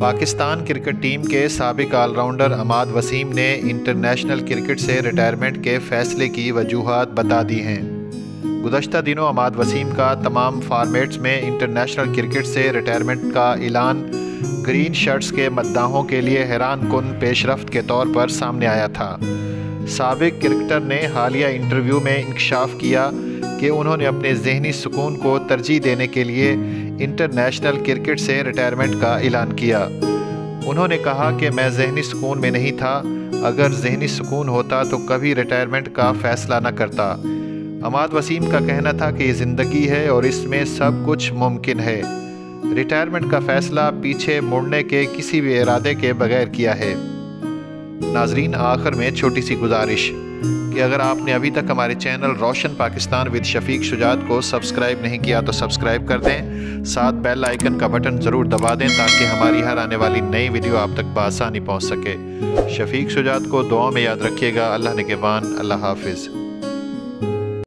Pakistan cricket team के सबक allrounder अमाद Wasim ने इंटरनेशनल क्रिकेट से रिटायरमेंट के फैसले की वजूहत बता दी हैं। गुजशत दिनों अमाद वसीम का तमाम फार्मेट्स में इंटरनेशनल क्रिकेट से रिटायरमेंट का ऐलान ग्रीन शर्ट्स के मद्दाहों के लिए हैरान कन पेशरफ के तौर पर सामने आया था। सबक क्रिकेटर ने हालिया इंटरव्यू में इंकशाफ किया कि उन्होंने अपने जहनी सुकून को तरजीह देने के लिए इंटरनेशनल क्रिकेट से रिटायरमेंट का ऐलान किया। उन्होंने कहा कि मैं जहनी सुकून में नहीं था, अगर जहनी सुकून होता तो कभी रिटायरमेंट का फ़ैसला न करता। अमाद वसीम का कहना था कि ये ज़िंदगी है और इसमें सब कुछ मुमकिन है। रिटायरमेंट का फ़ैसला पीछे मुड़ने के किसी भी इरादे के बगैर किया है। नाजरीन, आखिर में छोटी सी गुजारिश कि अगर आपने अभी तक हमारे चैनल रोशन पाकिस्तान विद शफीक शुजात को सब्सक्राइब नहीं किया तो सब्सक्राइब कर दें। साथ बेल आइकन का बटन ज़रूर दबा दें ताकि हमारी हर आने वाली नई वीडियो आप तक बसानी पहुँच सके। शफीक शुजात को दुआ में याद रखिएगा। अल्लाह ने अल्लाह हाफिज़।